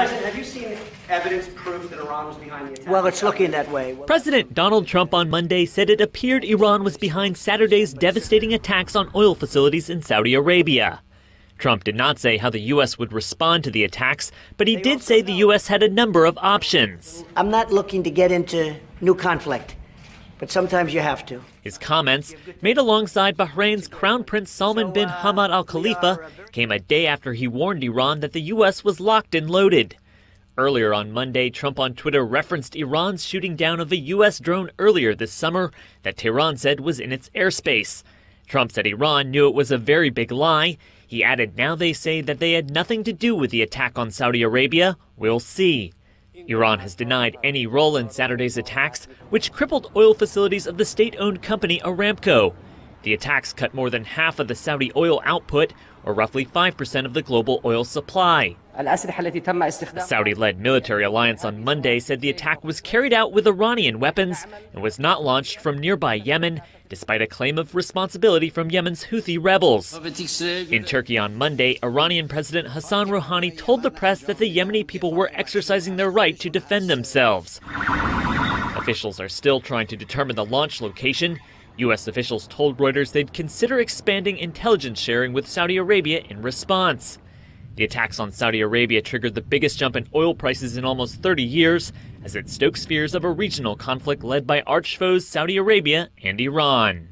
President, have you seen evidence, proof that Iran was behind the attack? Well, it's looking that way. President Donald Trump on Monday said it appeared Iran was behind Saturday's devastating attacks on oil facilities in Saudi Arabia. Trump did not say how the U.S. would respond to the attacks, but he did say the U.S. had a number of options. I'm not looking to get into new conflict, but sometimes you have to. His comments, made alongside Bahrain's Crown Prince Salman bin uh, Hamad Al Khalifa, came a day after he warned Iran that the U.S. was locked and loaded. Earlier on Monday, Trump on Twitter referenced Iran's shooting down of a U.S. drone earlier this summer that Tehran said was in its airspace. Trump said Iran knew it was a very big lie. He added, now they say that they had nothing to do with the attack on Saudi Arabia. We'll see. Iran has denied any role in Saturday's attacks, which crippled oil facilities of the state owned company Aramco. The attacks cut more than half of the Saudi oil output, or roughly 5% of the global oil supply. The Saudi led military alliance on Monday said the attack was carried out with Iranian weapons and was not launched from nearby Yemen, despite a claim of responsibility from Yemen's Houthi rebels. In Turkey on Monday, Iranian President Hassan Rouhani told the press that the Yemeni people were exercising their right to defend themselves. Officials are still trying to determine the launch location. U.S. officials told Reuters they'd consider expanding intelligence sharing with Saudi Arabia in response. The attacks on Saudi Arabia triggered the biggest jump in oil prices in almost 30 years, as it stokes fears of a regional conflict led by arch foes Saudi Arabia and Iran.